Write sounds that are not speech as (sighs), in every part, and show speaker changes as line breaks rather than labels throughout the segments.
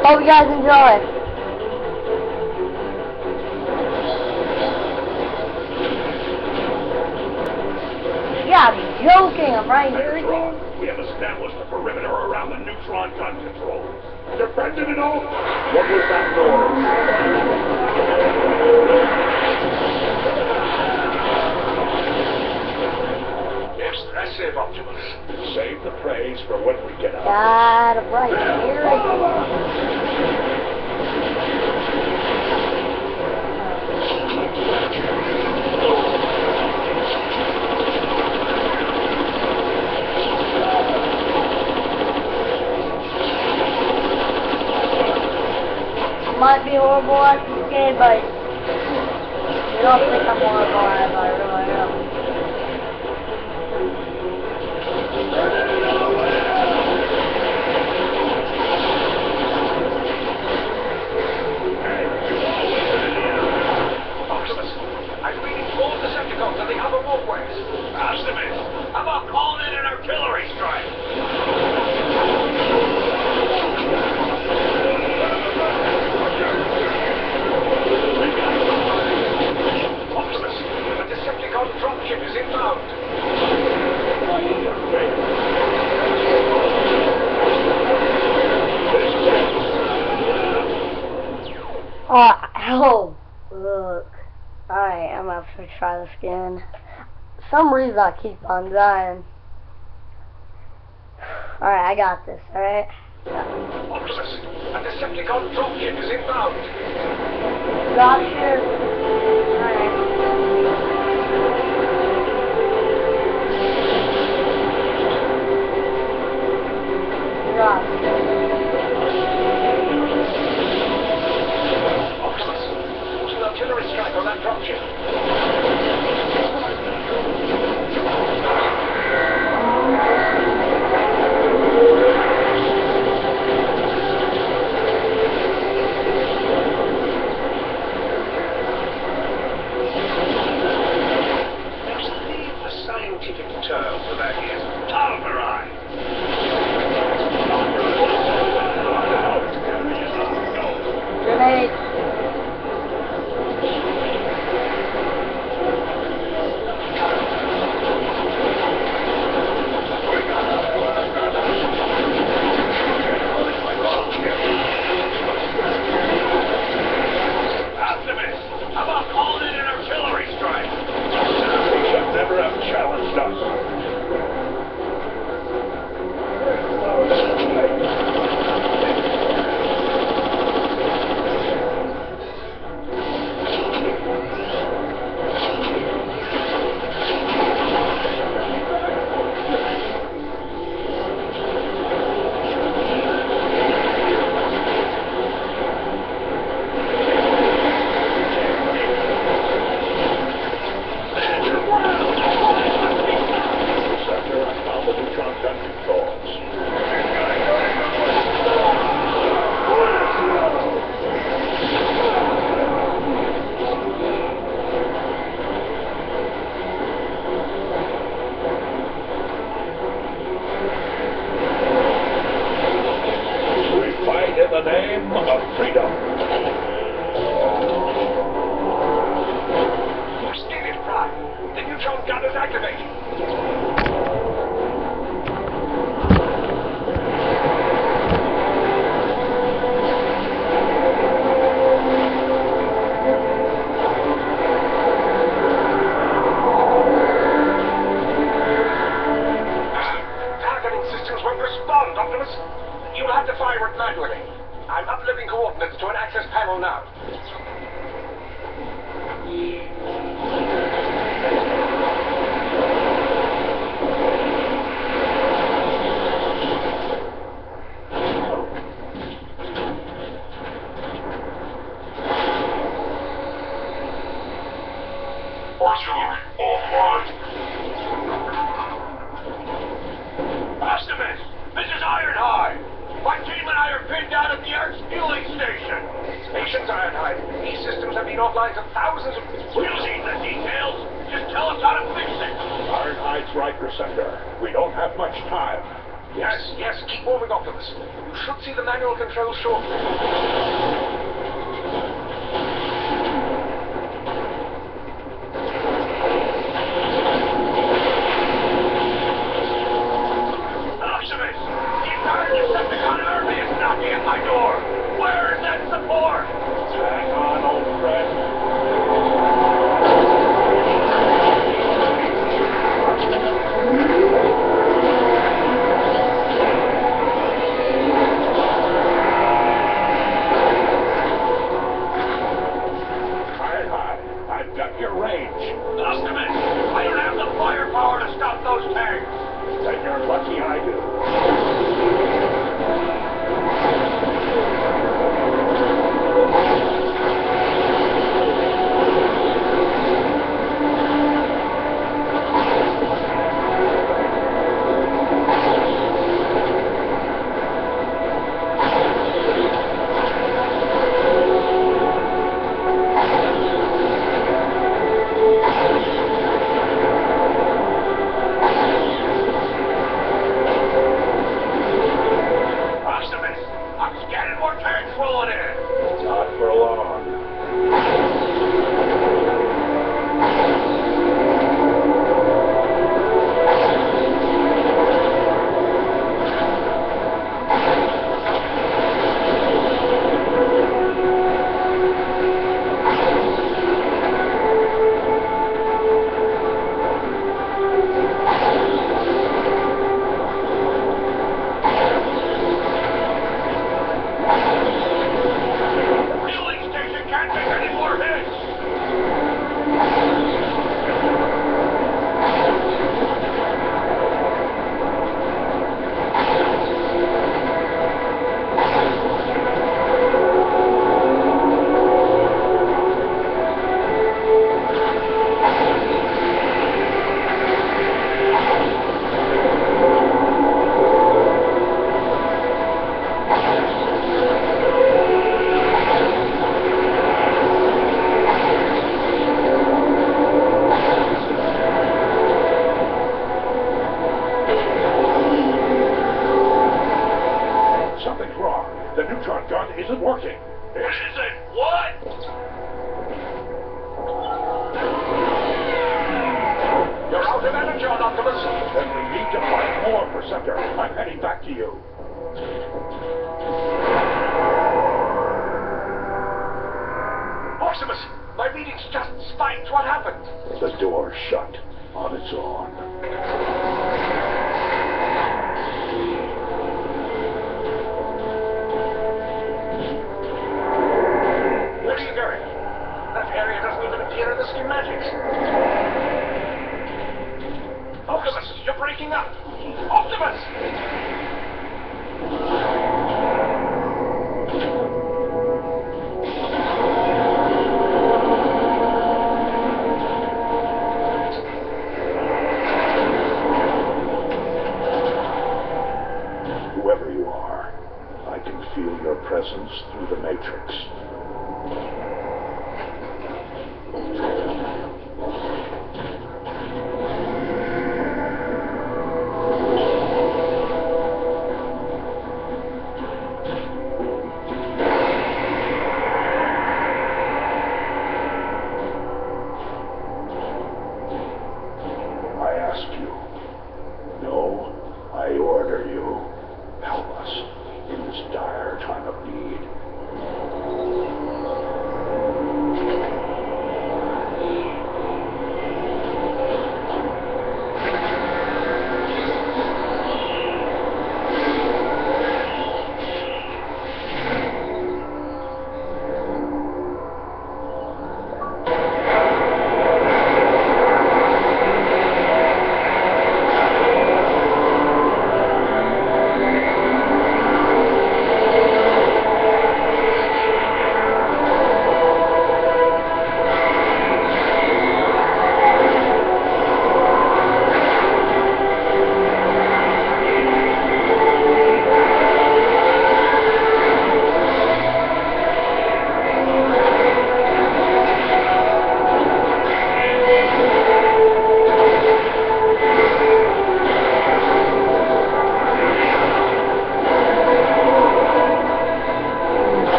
Hope you guys enjoy. Yeah, I'm joking. I'm right here again.
We have established a perimeter around the neutron gun controls. Defended it all? What was that noise? Yes, that's it, Optimus. Save the praise for when we get out.
God, right here. Might be horrible at this game, but you don't think I'm horrible at
artillery strike?
Uh, oh, look. Alright, I'm gonna have to try this again. Some reason I keep on dying. Alright, I got this, alright?
Optimus, a Decepticon dropship is inbound.
Dropship.
Optimus, launch an artillery strike on that dropship. The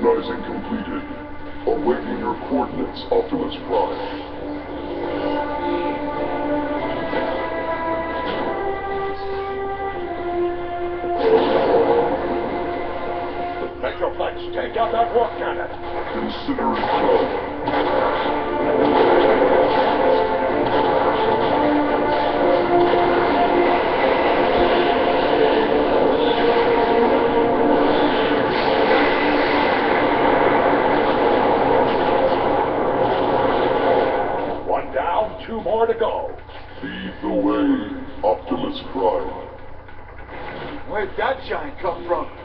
Synchronizing
completed. Awaiting your coordinates, Optimus Prime.
Metroplex, take out that warp cannon.
Consider it done.
Giant come from?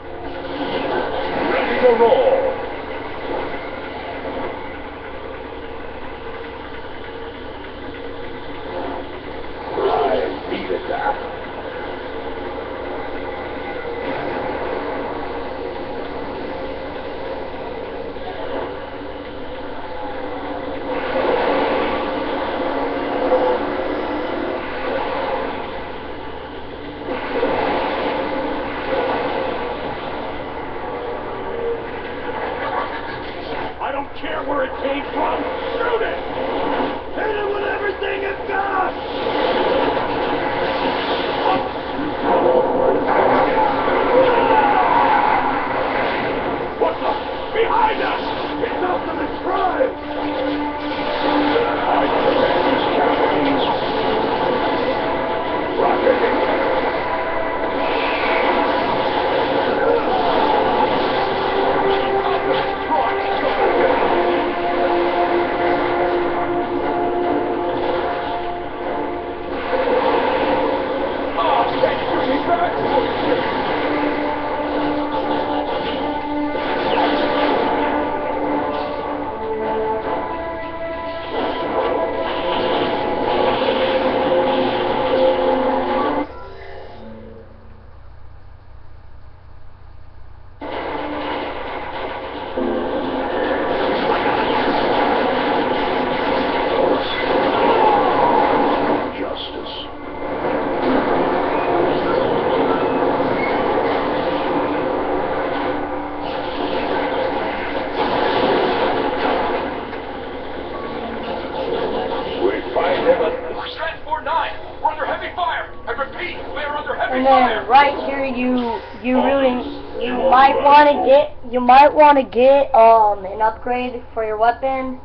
You
might want to get um an upgrade for your weapon,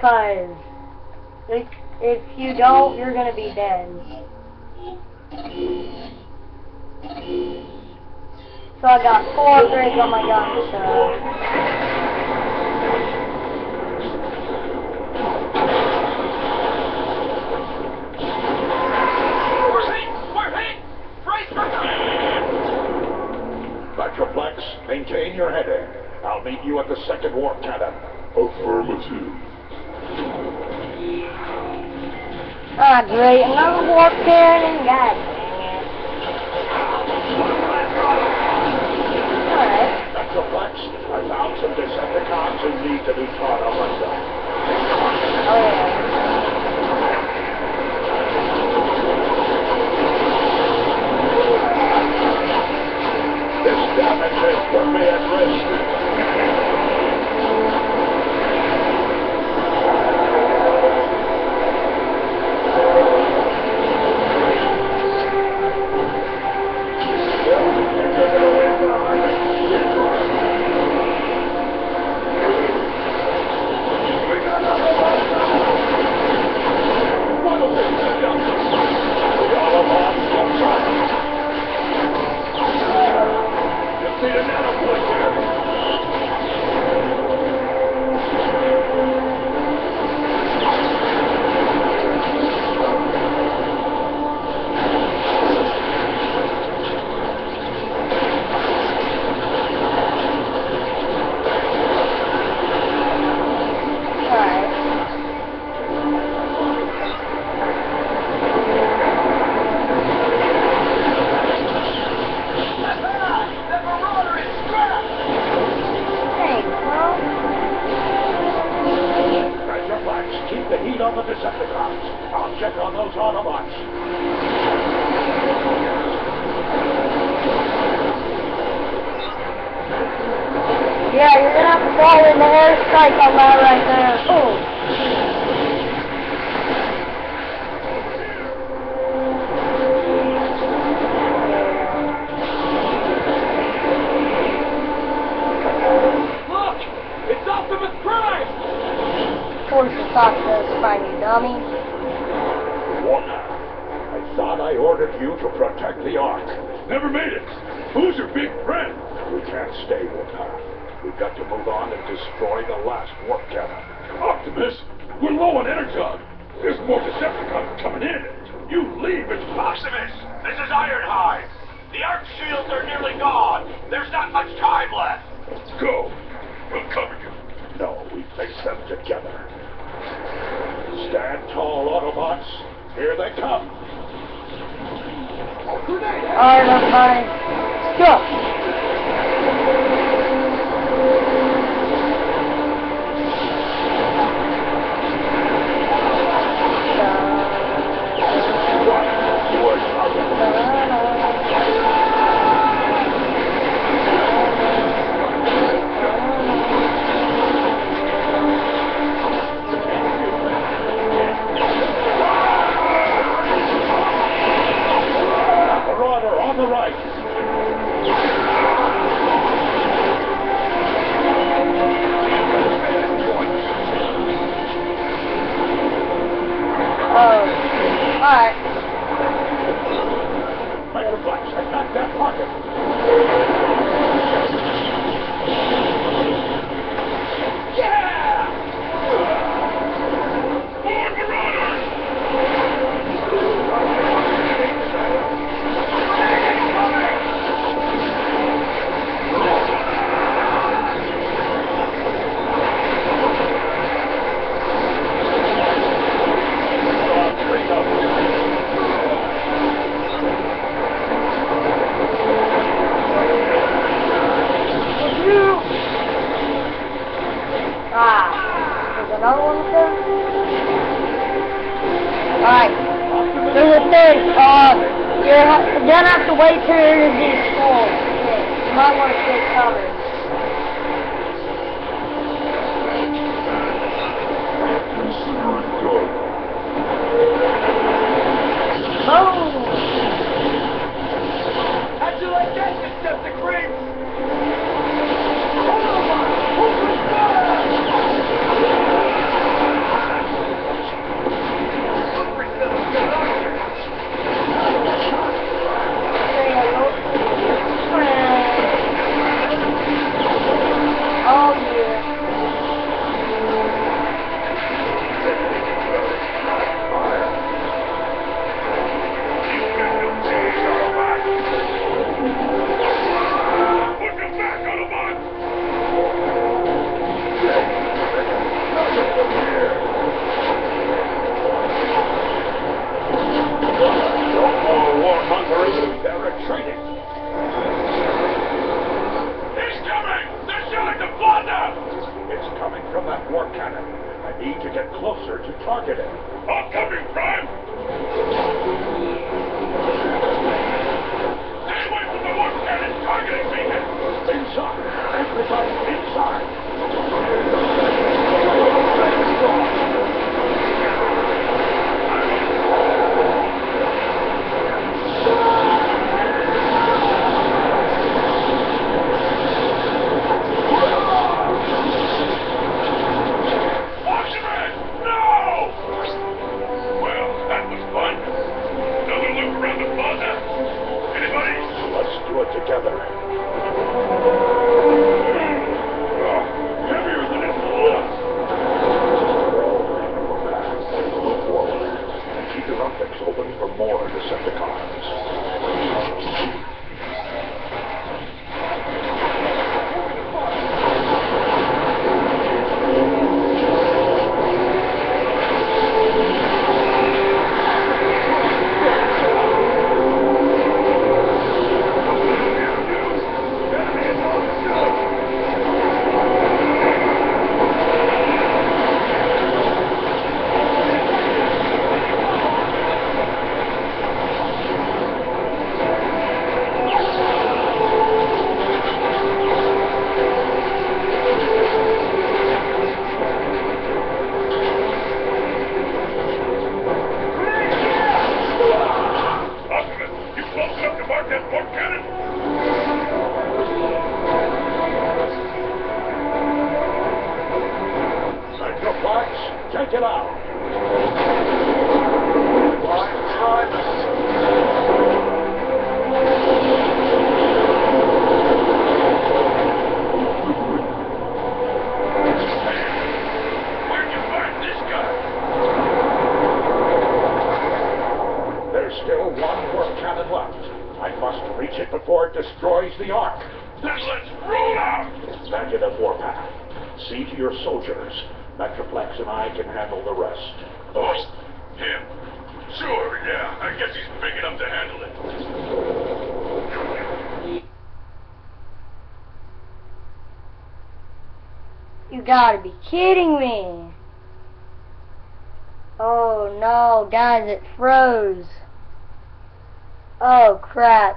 cause if if you don't, you're gonna be dead. So I got four upgrades on my gun. So.
We're hit! We're hit! Brace for
Metroplex, maintain your heading. I'll meet you at the second warp cannon.
Affirmative.
Ah, great, another warp cannon. God dang it. Alright.
Metroplex, I found some Decepticons who need to be taught a lesson.
Oh yeah.
This damage has put me at risk.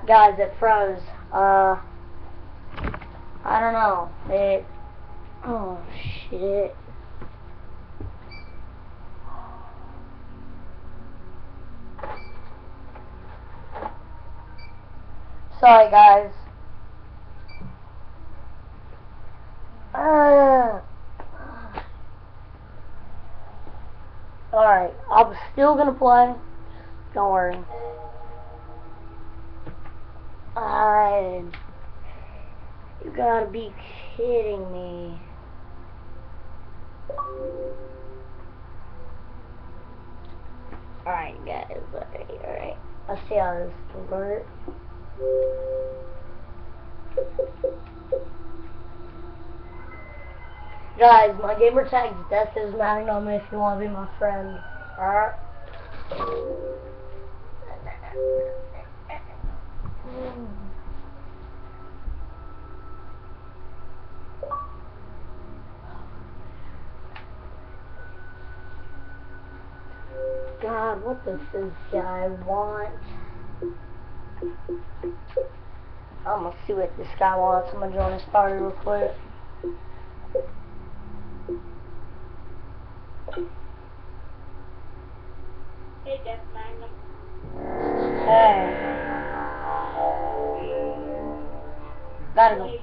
Guys, it froze. Uh, I don't know. It, oh shit. Sorry, guys. Uh, (sighs) Alright, I'm still gonna play. Don't worry. I. You gotta be kidding me. Alright, guys. Alright, alright. Let's see how this will work. Guys, my gamer tag's Death is Magnum if you want to be my friend. Alright? God, what does this guy want? I'm gonna see what this guy wants. I'm gonna join his party real quick.
Hey, Death Magnum.
Hey. Gotta.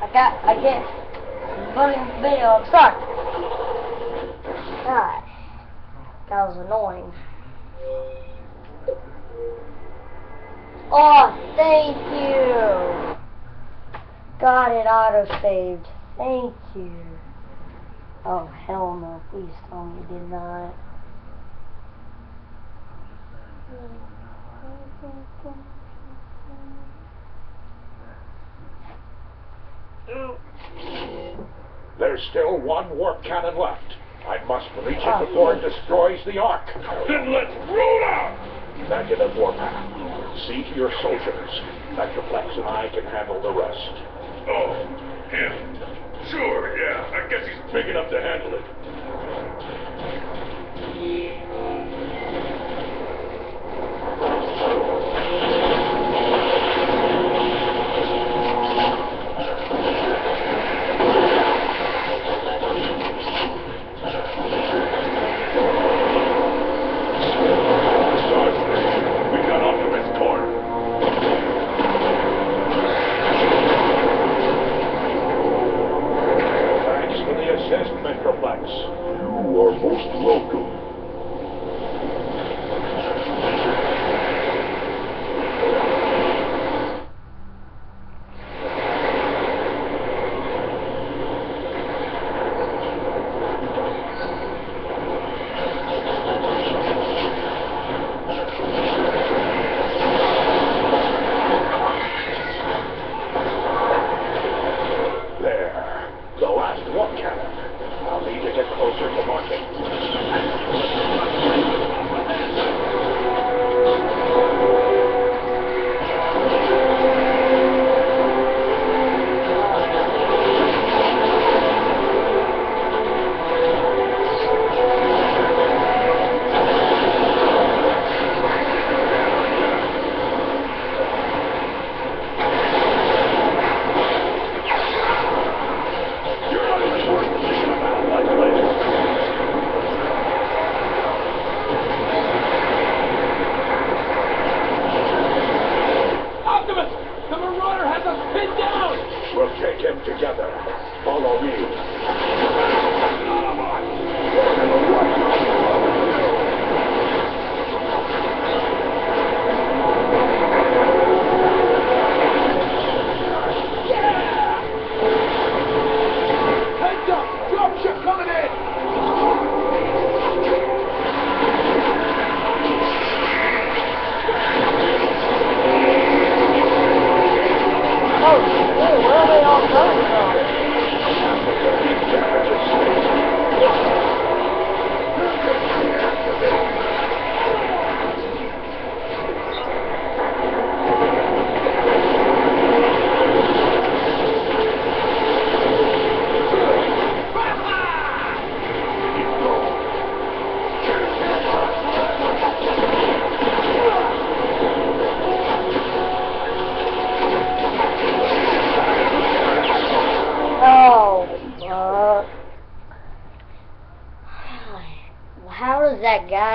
I got, I get, running video, I'm sorry. Gosh, that was annoying. Oh, thank you. Got it auto-saved. Thank you. Oh, hell no. Please tell me you did not.
There's still one warp cannon left. I must reach it ah. before it destroys the Ark.
Then let's roll out!
Negative Warpath. See to your soldiers. Metroplex and I can handle the rest.
Oh, him? Sure, yeah. I guess he's big enough to handle it.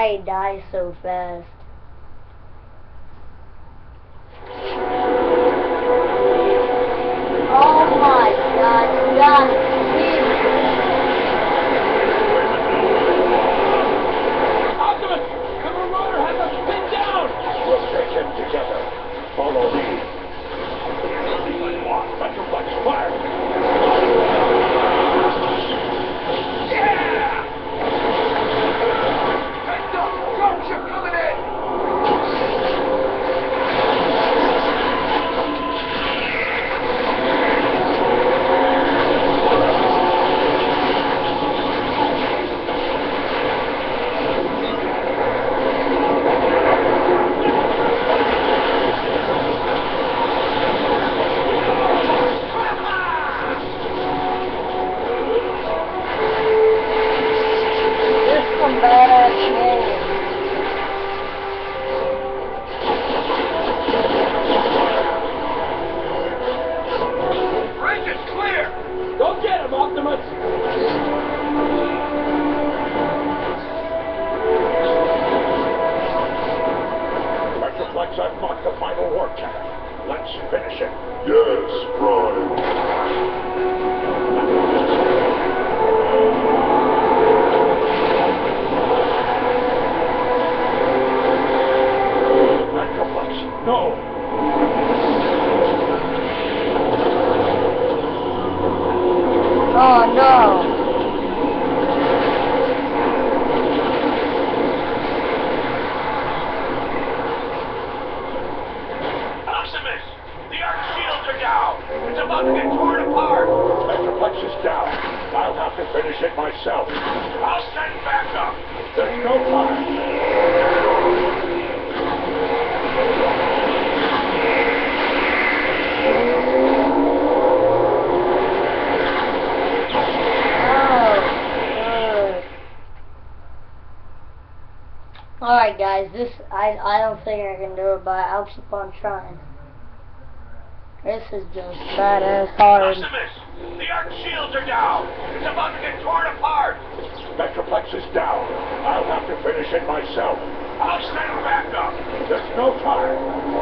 I die so fast. think I can do it, but I'll keep on trying. This is just badass hard.
Optimus! The Ark shields are down! It's about to get torn apart!
Metroplex is down. I'll have to finish it myself.
I'll stand back up.
There's no time.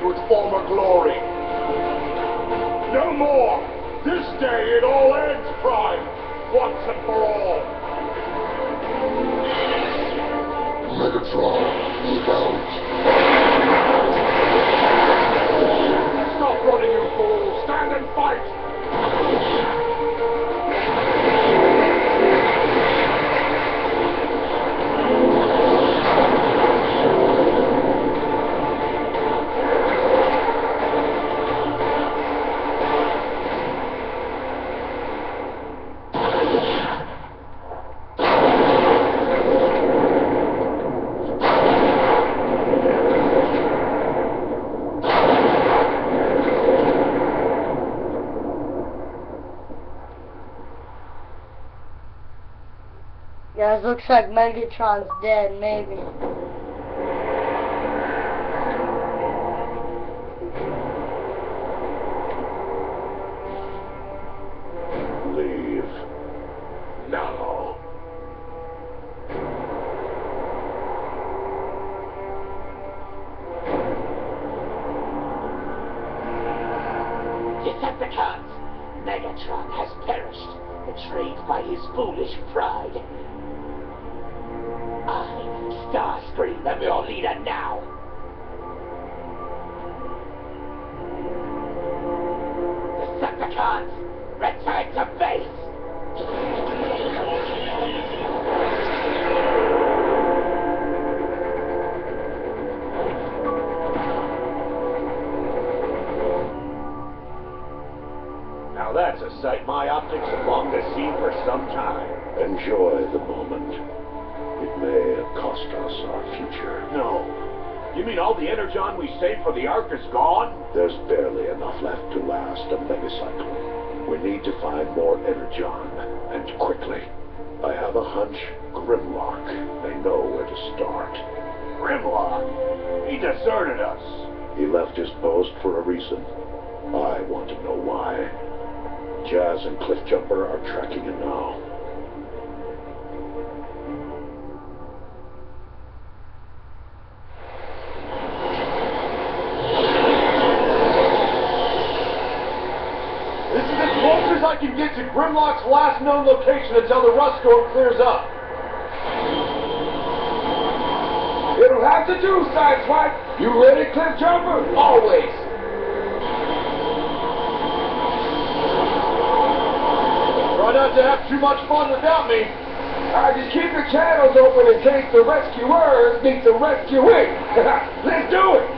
to
its former glory.
looks like Megatron's dead, maybe.
I
can get to Grimlock's last known location until the rust storm clears up.
It'll have to do, Sideswipe. You ready, Cliffjumper? Always.
Try not to have too much fun without me.
I just keep the channels open in case the rescuers meet the rescuee. (laughs) Let's do it.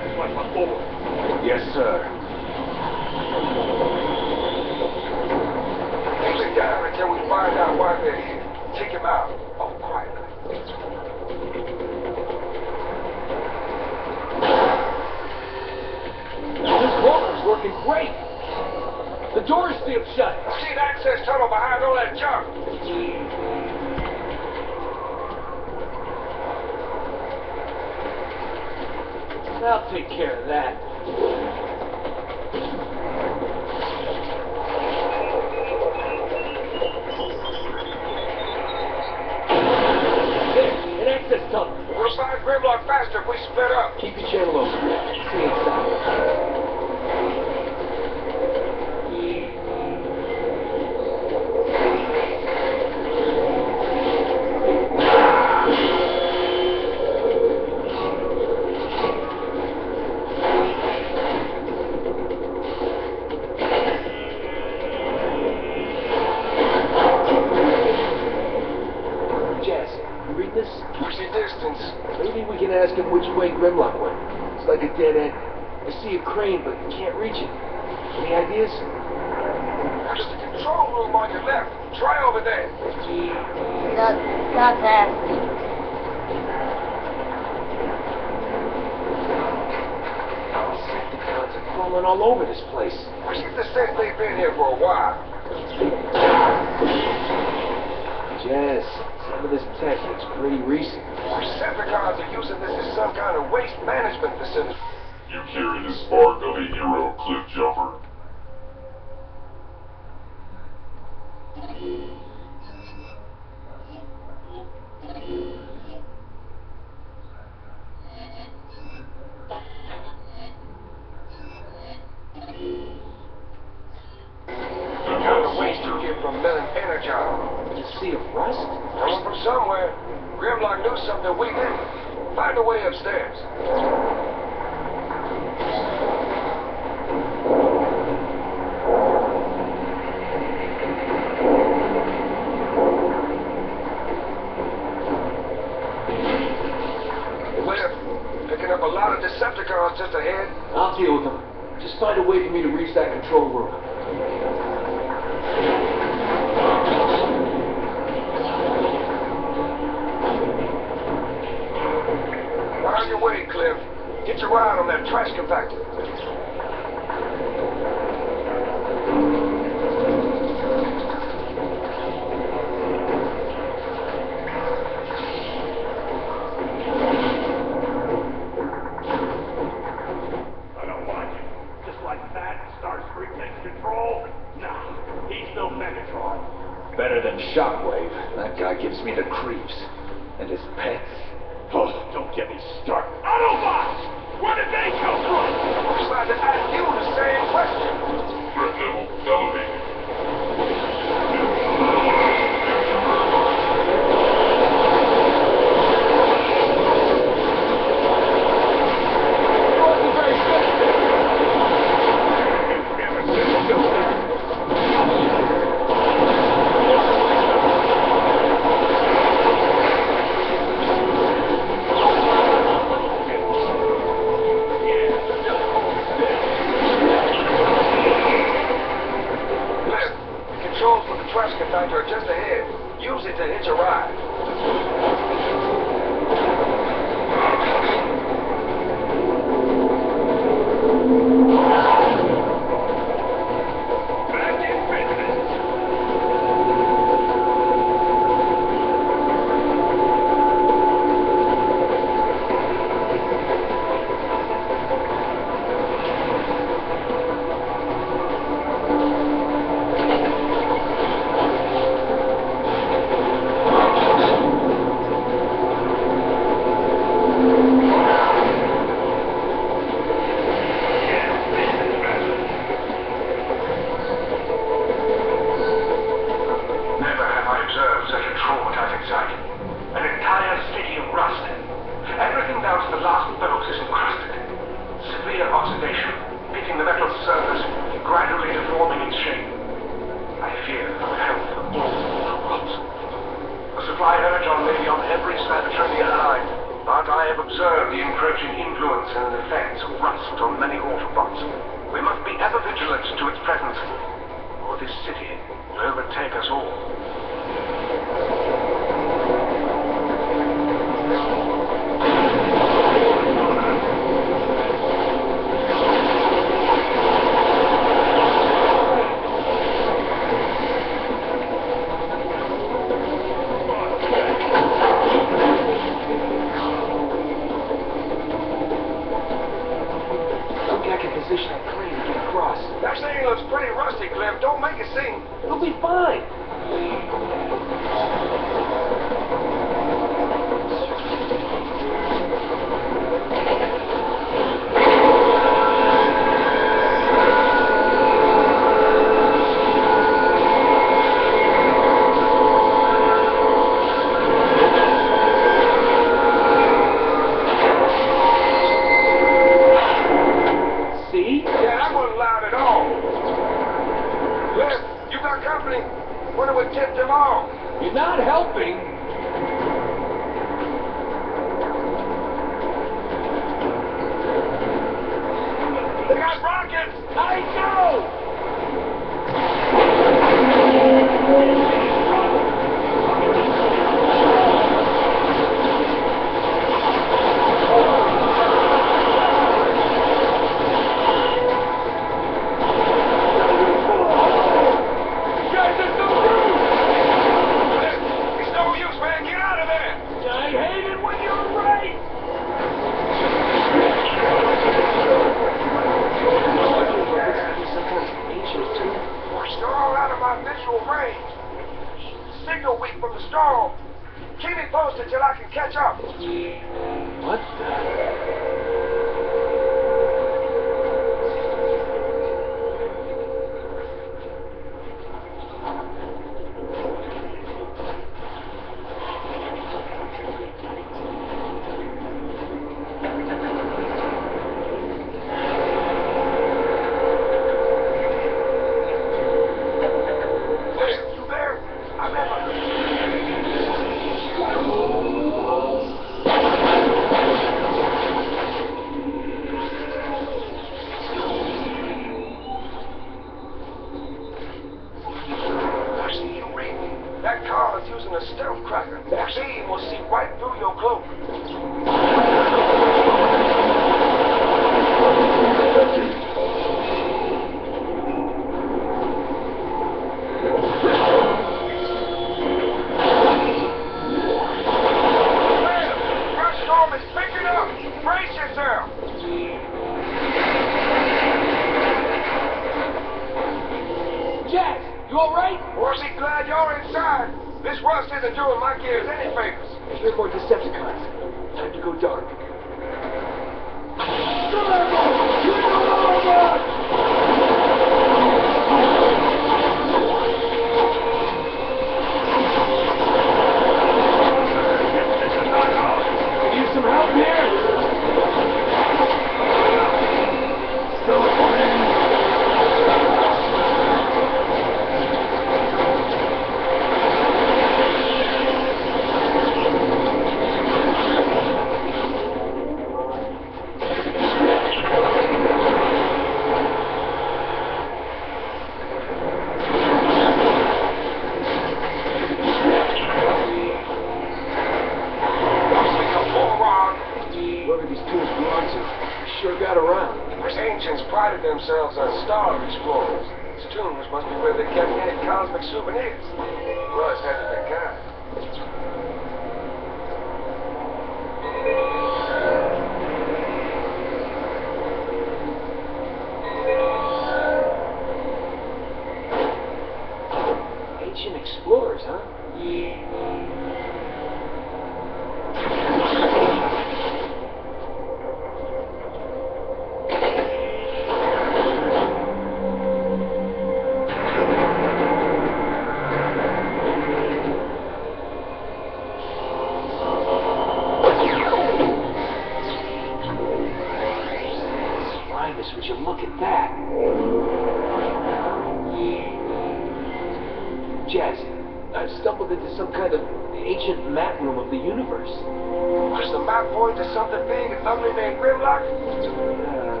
to
some
kind of
ancient map room of the universe.
Does the map point to something big and ugly named Grimlock?
Uh,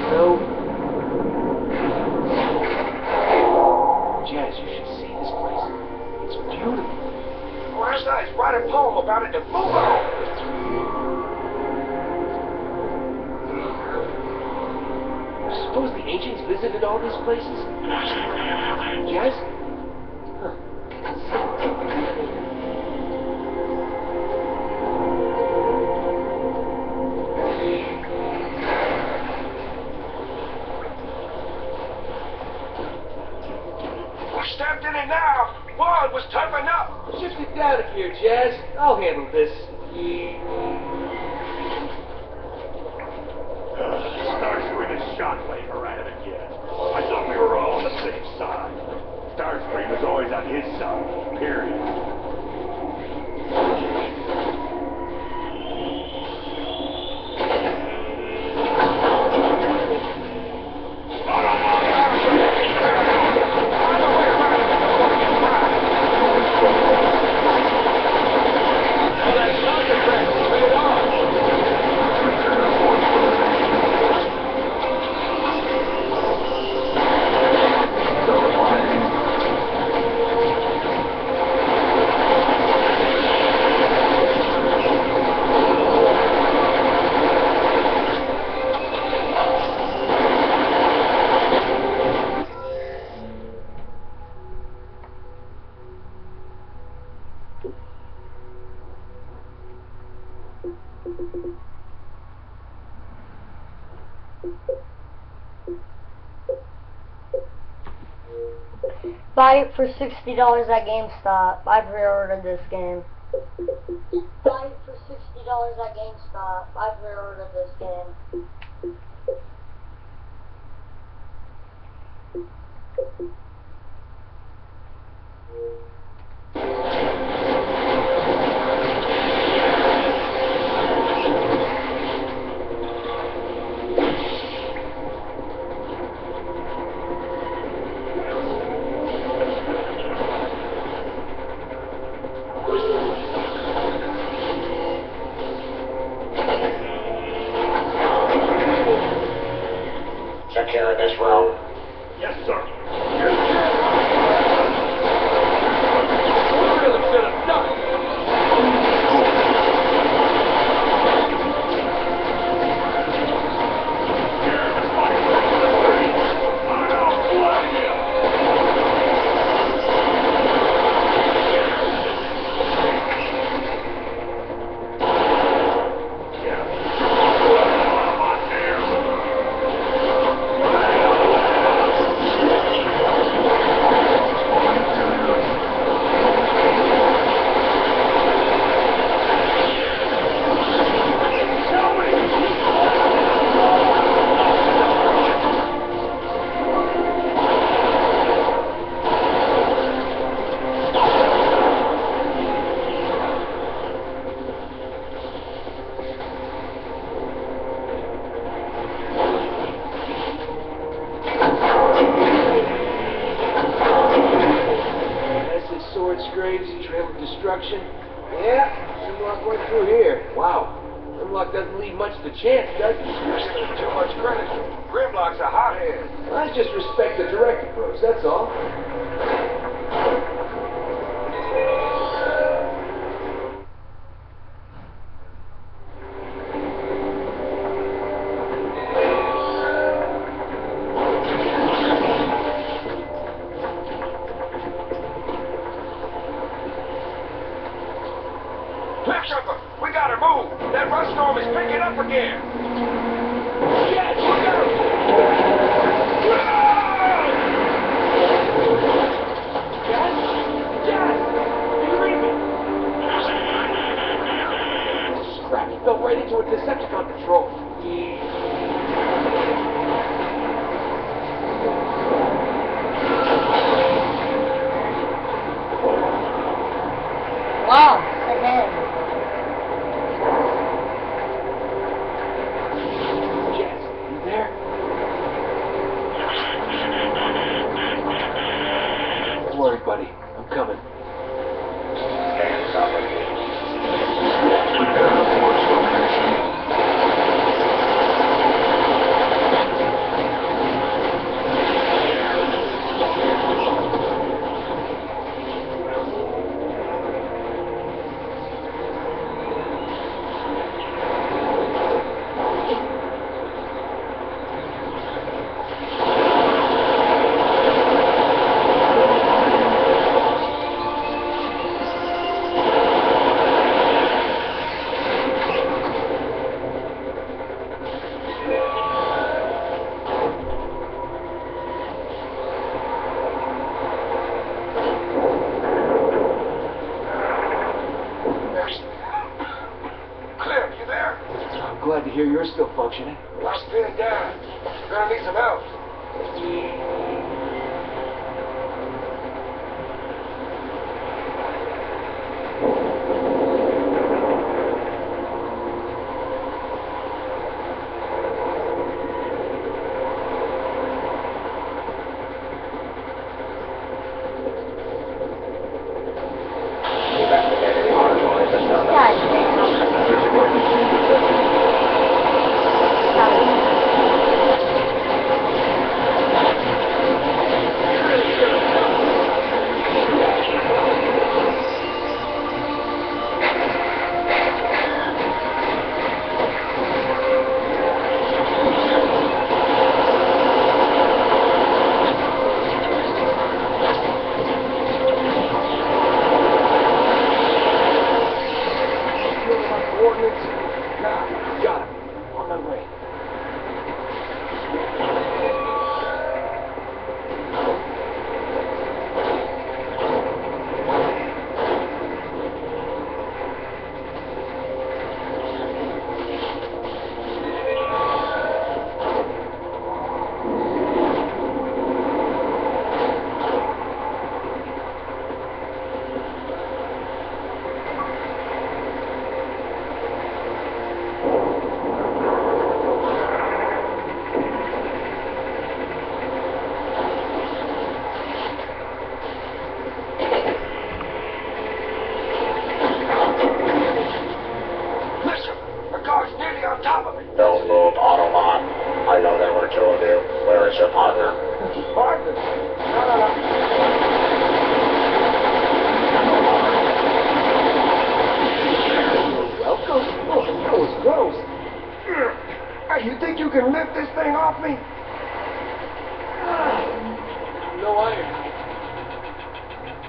you. Jazz, you should see this place. It's beautiful.
Last night's writing a poem about it in on.
Suppose the ancients visited all these places?
Yes? and this
buy it for $60 at GameStop. I pre-ordered this game.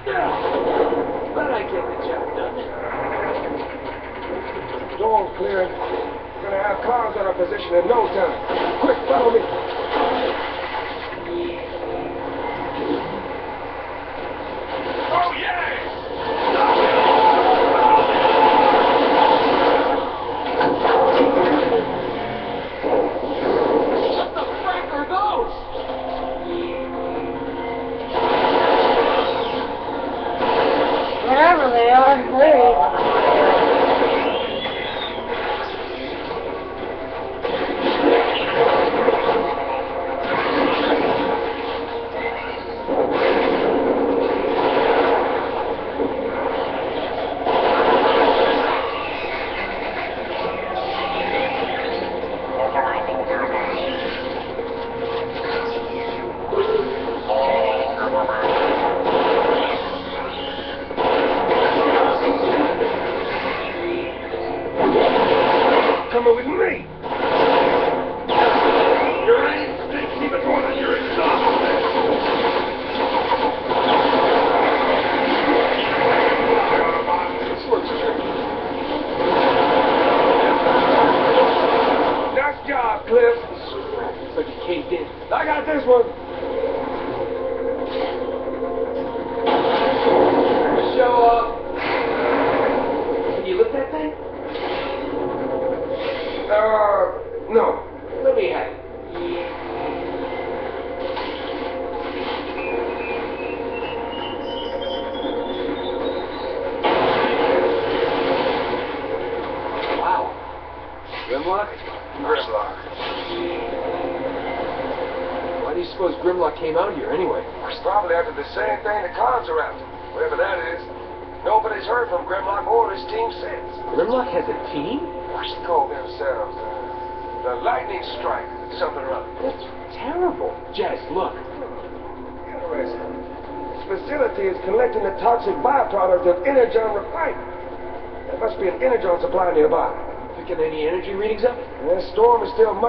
But I get the job done.
Dawn clearing. Gonna have cars on our position in no time. Quick, follow
me.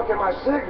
que é
mais seco.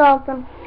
solta.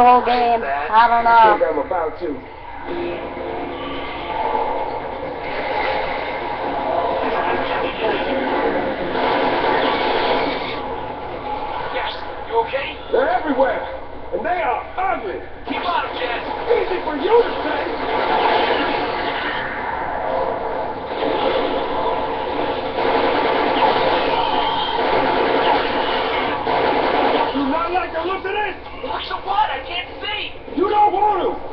the
whole game. I
don't
know.
I
think I'm about to.
Yes, you okay?
They're everywhere, and they are ugly.
Keep on, Jess.
Easy for you to say.
Guru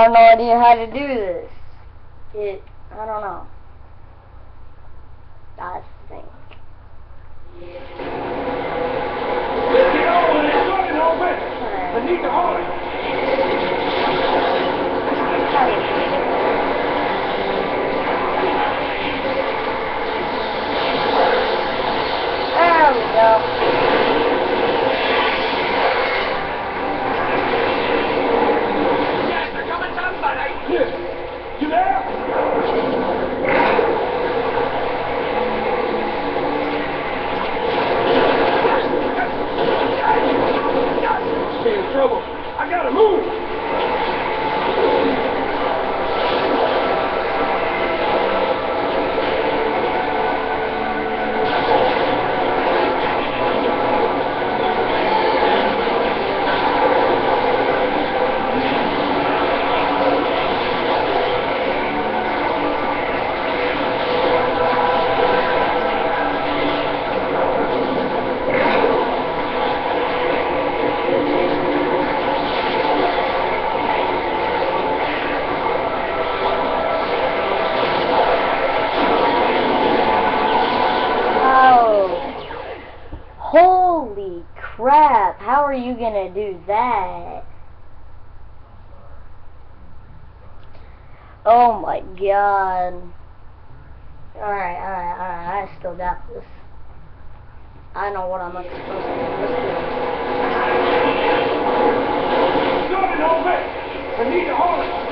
I
don't know
idea how to do this. It crap, how are you gonna do that? Oh my god. Alright, alright, alright, I still got this. I know what I'm supposed to do. Let's
it. Need to
hold it!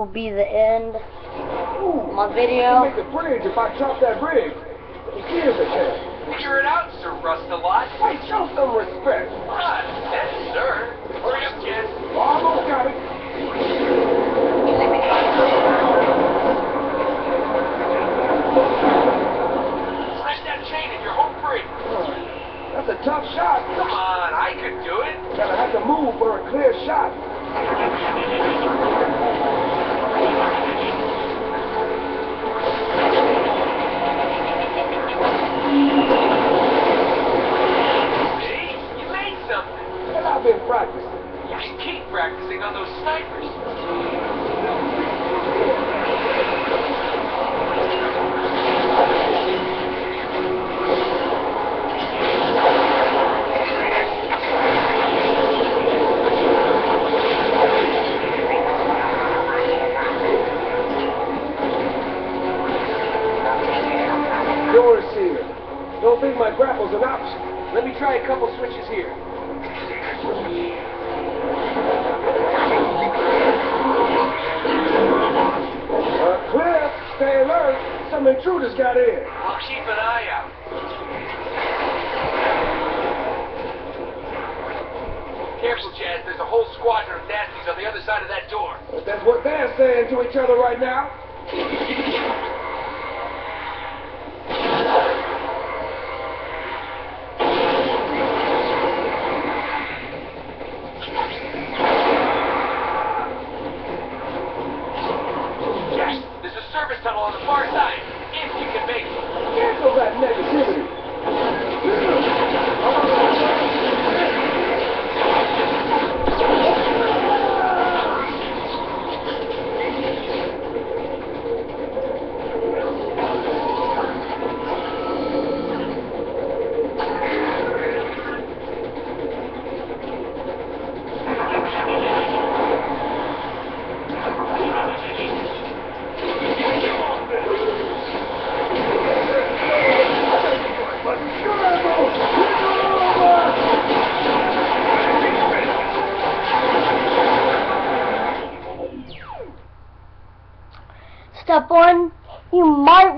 Will be the end of my video.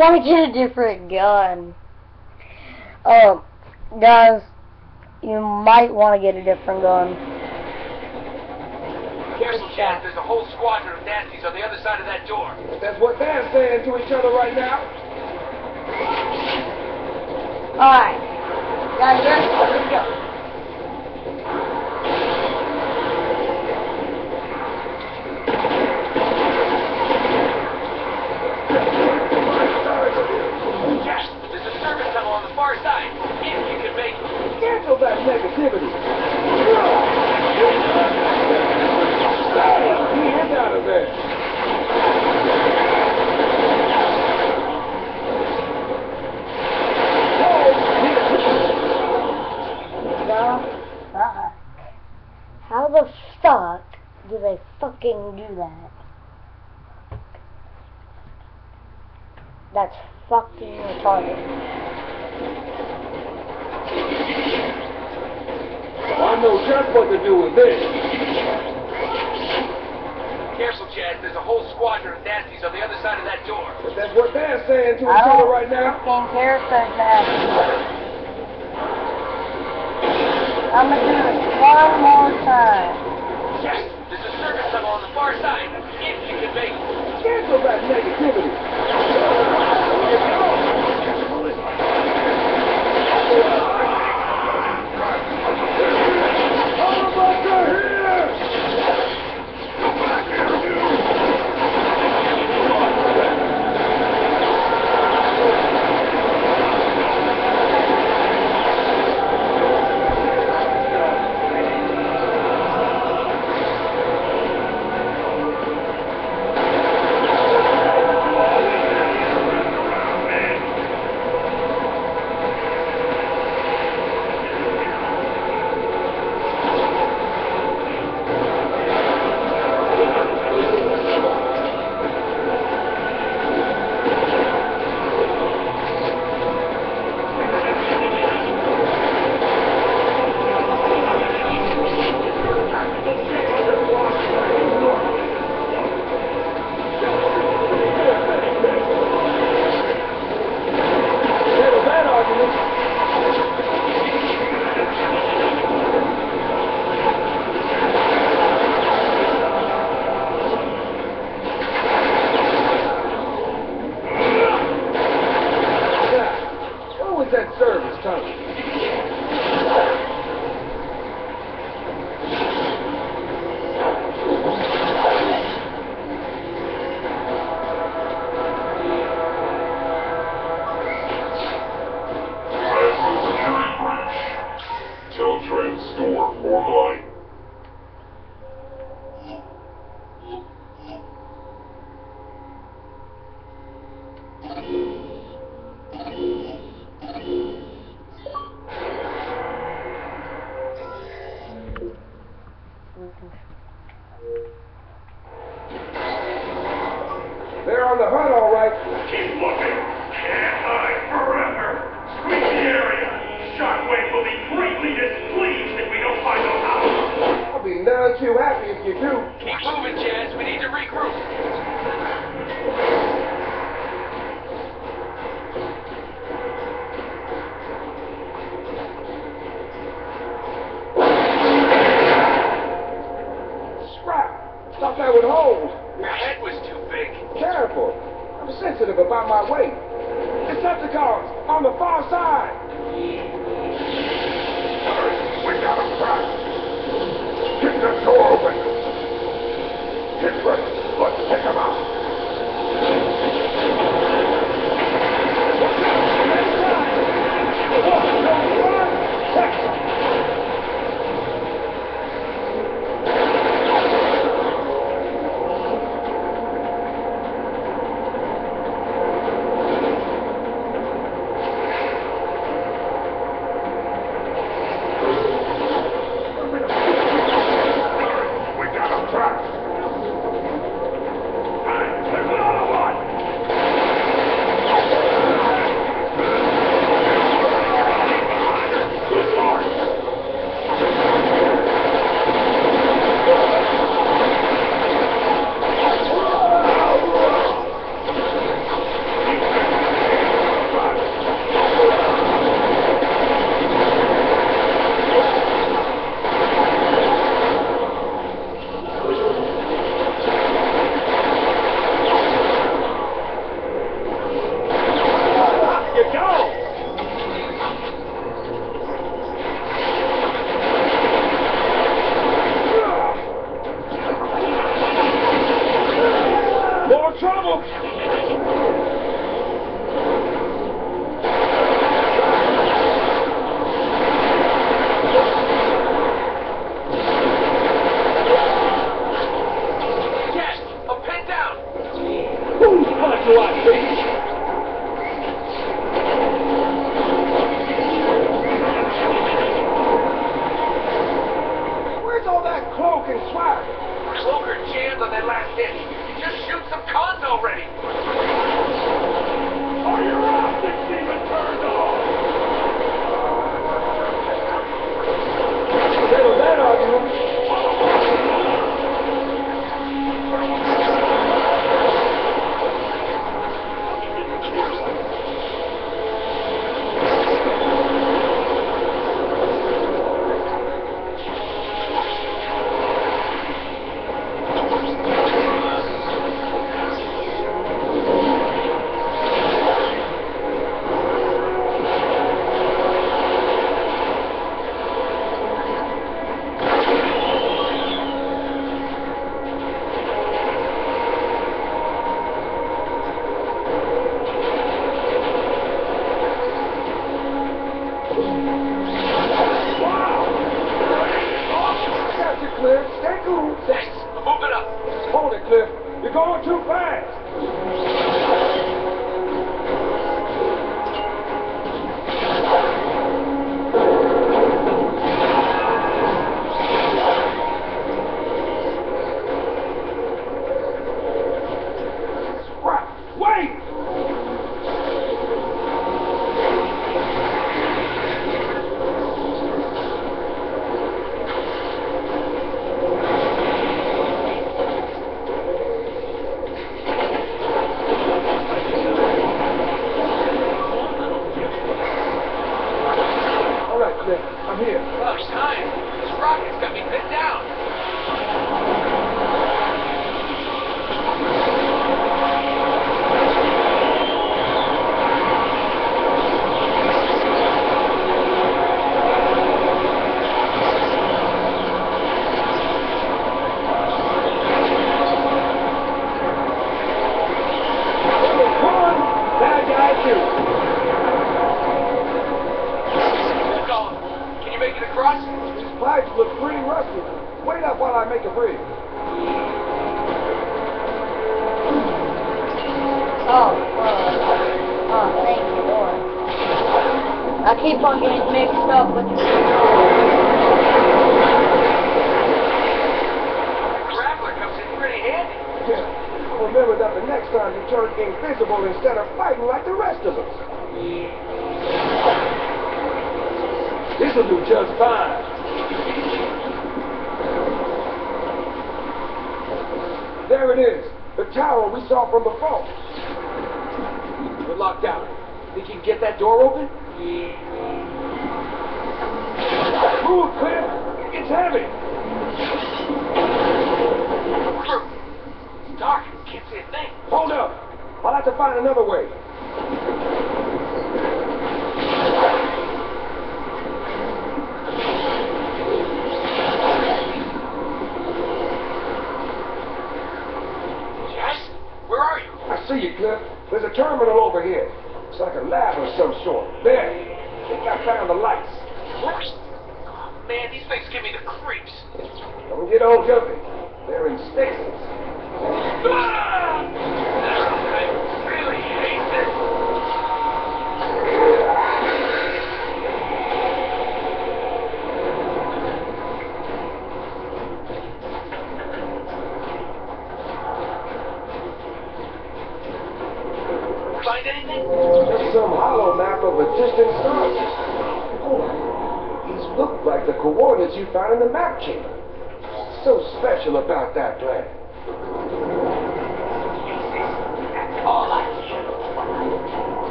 want to get a different gun. Um, guys, you might want to get a different gun.
Here's chat. There's a whole squadron of Nazis on the other side of that door.
That's what they're saying to each other right now.
Alright. Guys,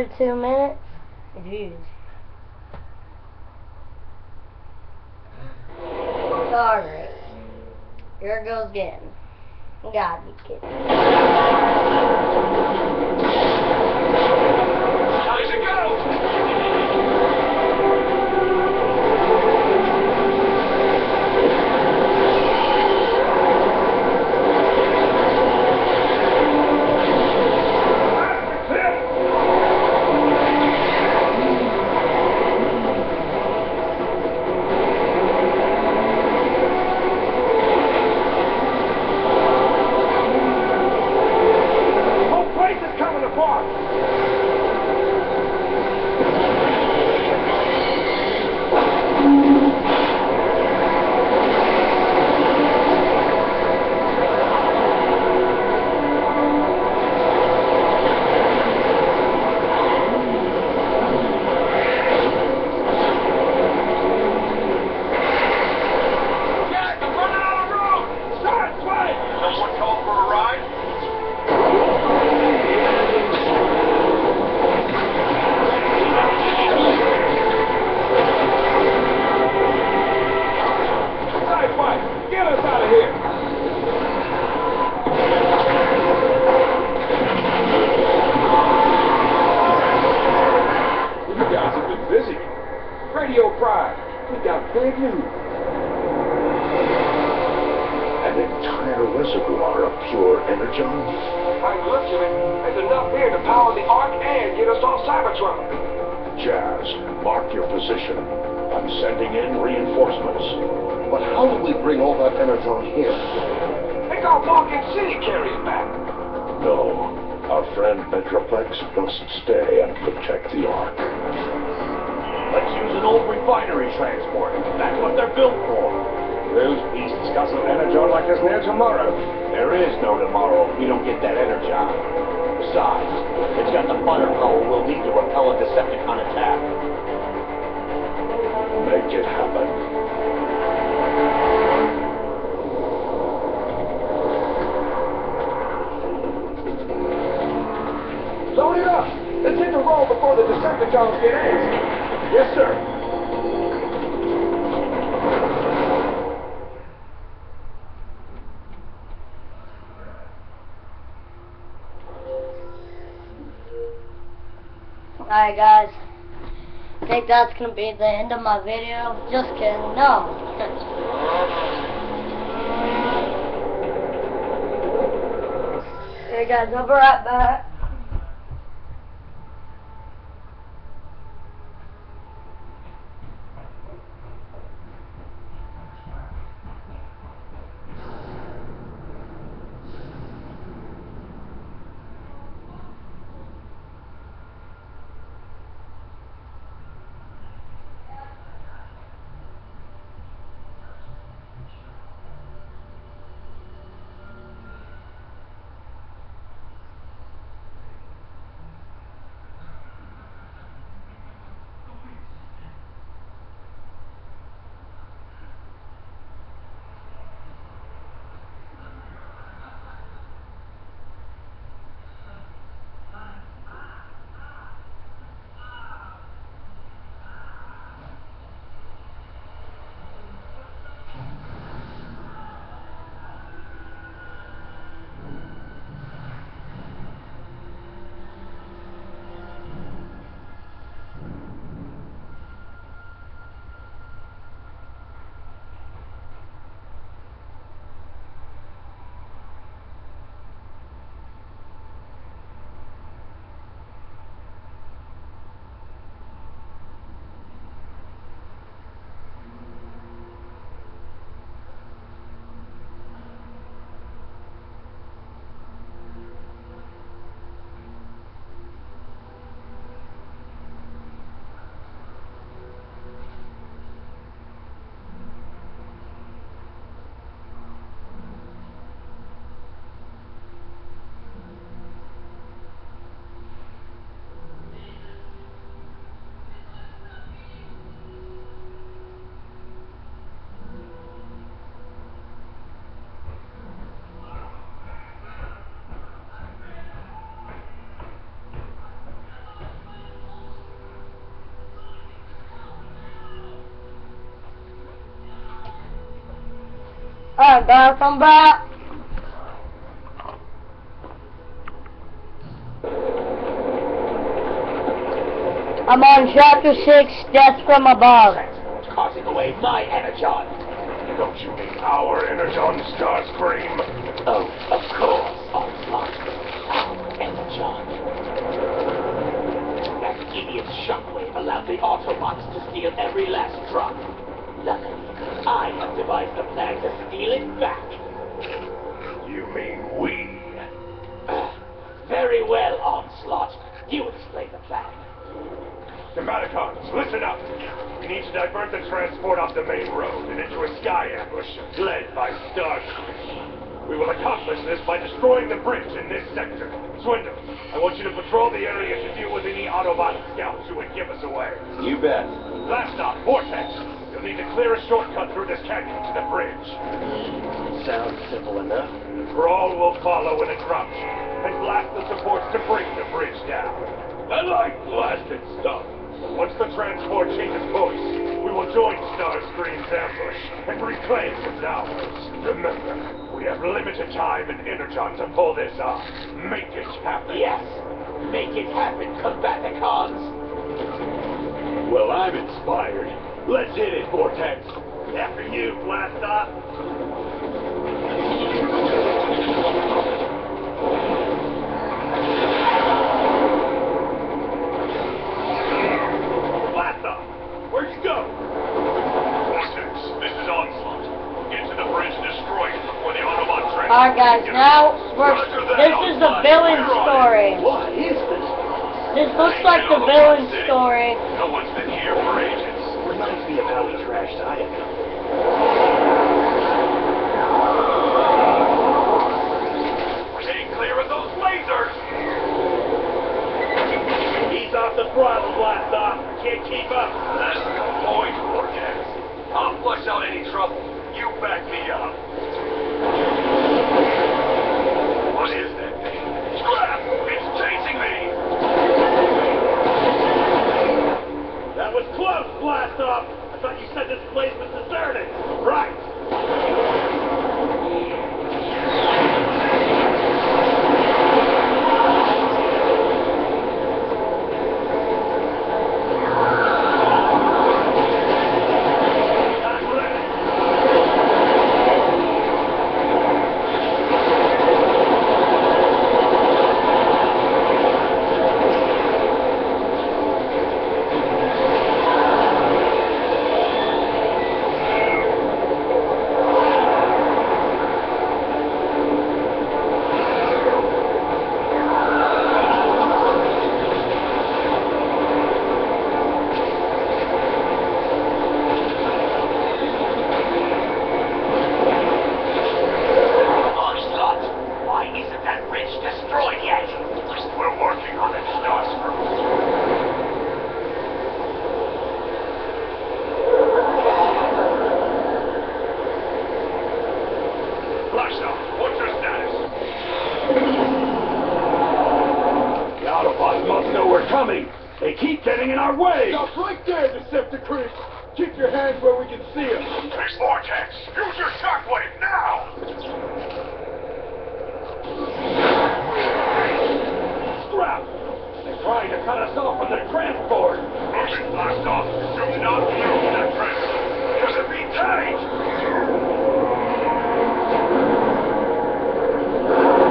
Now
we're
42 minutes. Jeez. Sorry. Here goes again. You gotta be kidding.
Time to go. Whole place is coming apart. Jack, I'm running out of room. Start sway. Someone call for a ride? Sideswipe, get us out of here. You guys have been busy. Radio Pride, we
An entire reservoir of pure energon?
By the looks of it, there's enough here to power the Ark and get us off Cybertron.
Jazz, mark your position. I'm sending in reinforcements.
But how do we bring all that energon here?
Think our Vulcan City carry it back.
No, our friend Metroplex must stay and protect the Ark.
Let's use an old refinery transport. That's what they're built for. Those beasts got some energon like there's no tomorrow. There is no tomorrow if we don't get that energon. Besides, it's got the butter power we'll need to repel a Decepticon attack.
Make it happen.
Load it up. Let's hit the road before the Decepticons get in.
Yes, sir.
Alright guys. I think that's gonna be the end of my video. Just kidding. No. (laughs) hey guys, I'll be right back. Alright guys, I'm back. I'm on chapter 6, Death from Above.
Transport's causing away my energon.
Don't you mean our Energon Starscream?
Oh, of course, Onslaught. Our energon. That idiot shockwave allowed the Autobots to steal every last drop. Luckily, I have devised a plan to steal it back.
You mean we?
Uh, very well, Onslaught. You explain the plan.
Combaticons, listen up. We need to divert the transport off the main road and into a sky ambush led by Starscream. We will accomplish this by destroying the bridge in this sector. Swindle, I want you to patrol the area to deal with any Autobot scouts who would give us away.
You bet.
Blast Off, Vortex. You'll need to clear a shortcut through this canyon to the bridge.
Sounds simple enough.
Brawl will follow when it drops, and blast the supports to bring the bridge down. I like blasted stuff. Once the transport changes course, we will join Starscream's ambush and reclaim what's towers. Remember, we have limited time and energon to pull this off. Make it happen.
Yes, make it happen, Combaticons.
Well, I'm inspired. Let's hit it, Vortex. After you, blast off. Blast off. Where'd you go?
Vortex, this is Onslaught. Get to the bridge and destroy it before the Autobot transport.
Alright guys, now we're, this is the villain story.
What is this?
This looks like the villain story.
No one's been here for ages.
Reminds me of how we trashed Iacon.
Stay clear of those lasers!
Ease off the throttle, blast off. Can't keep up.
That's the point, Vortex. I'll flush out any trouble. You back me up. What is that
was close, blast off. I thought you said this place was deserted. Right. Not ready.
Onslaught, why isn't that bridge destroyed yet?
We're working on it, Starscream. Blast off. What's your status?
The Autobots must know we're coming. They keep getting in our way.
Stop right there, Decepticons! Keep your hands where we can see them.
Hey, Vortex! Use your shockwave now!
Scrap! They're trying to cut us off from their transport.
Motion blast off. Do not use that transport. Does it be tight?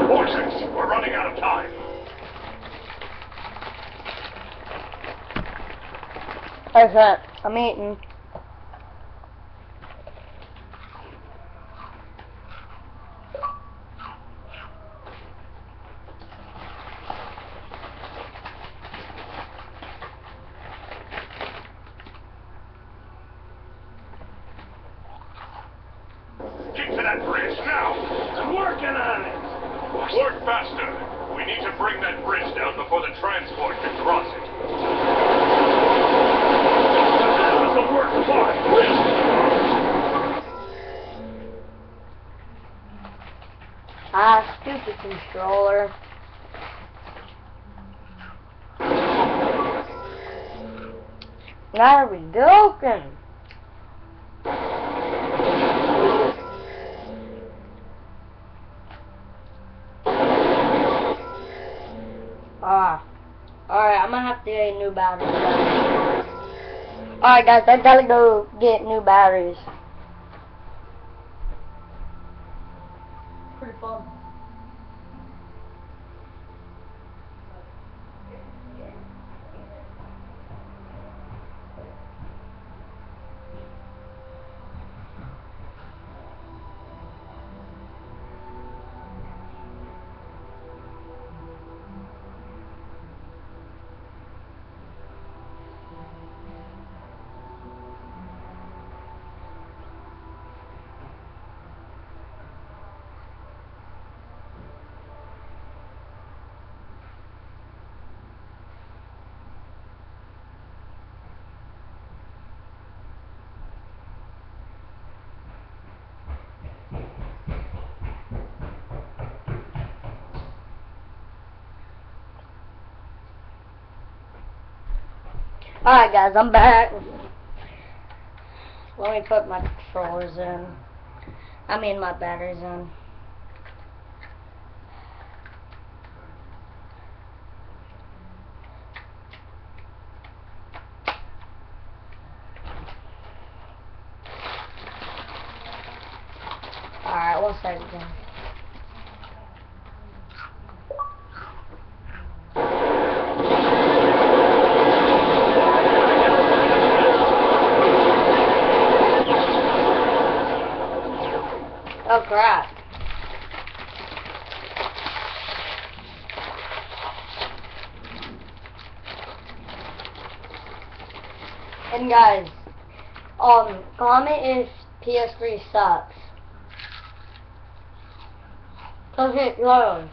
Vortex, we're running out of time.
What's that? I'm.
Get to that bridge now!
I'm working on it.
Work faster! We need to bring that bridge down before the transport can cross it.
Ah, stupid controller. Now we joking.
Alright guys, I gotta go get new batteries. Alright guys, I'm back. Let me put my controllers in. I mean my batteries in. Guys, um, comment if PS3 sucks. Okay, it?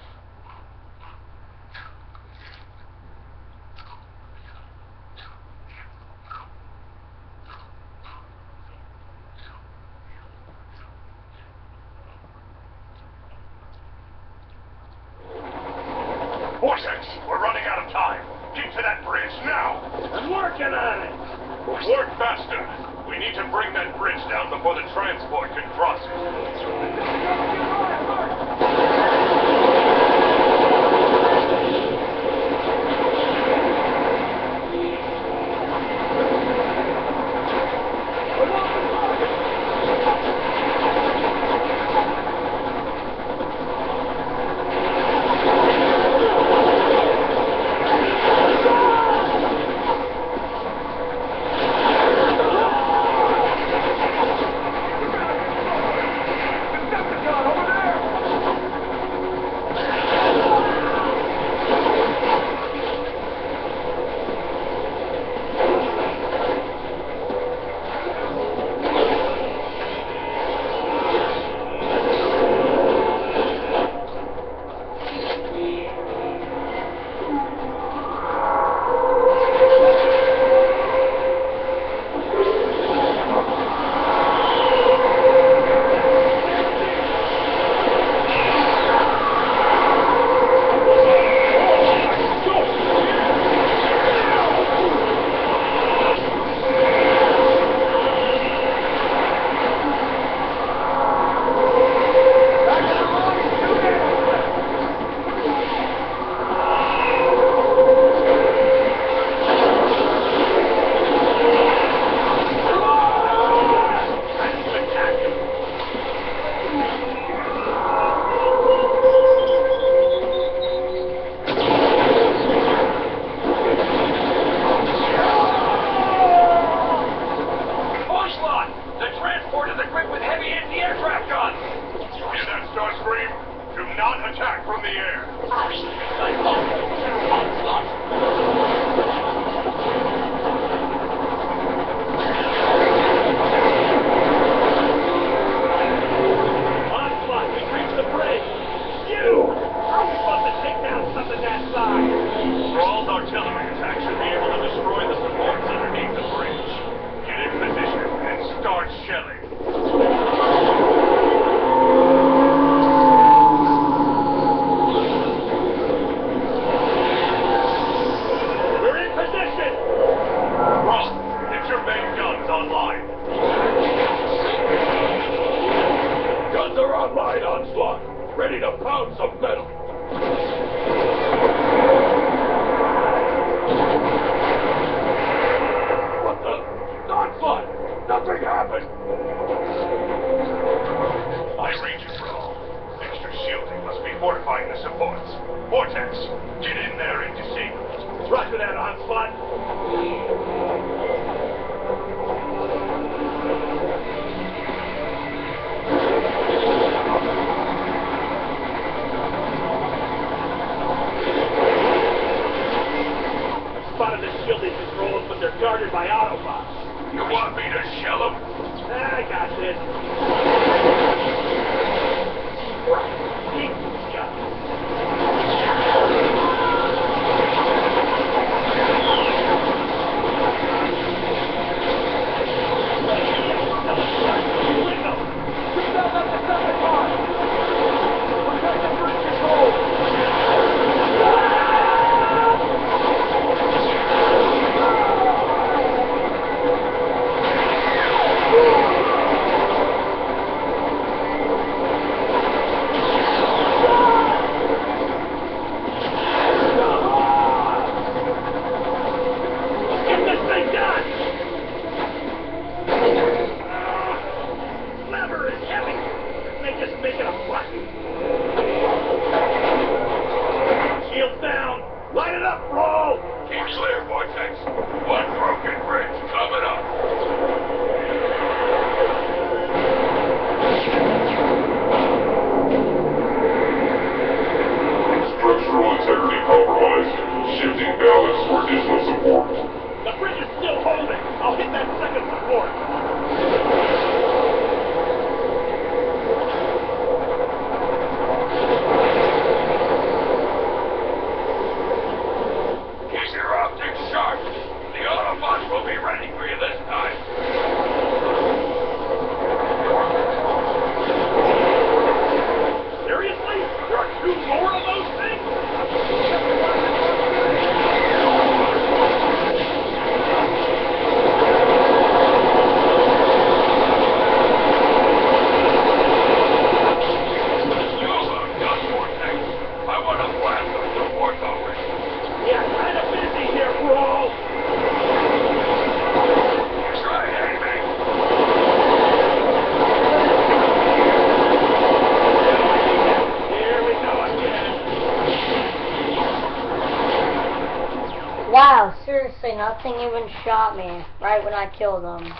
Shot me right when I killed them.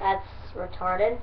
That's retarded.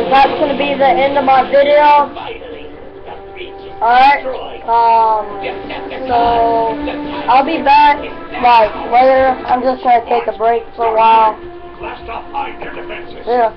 guys, that's gonna be the end of my video. Alright, um, so, I'll be back, like, later. I'm just gonna take a break for a while. Yeah.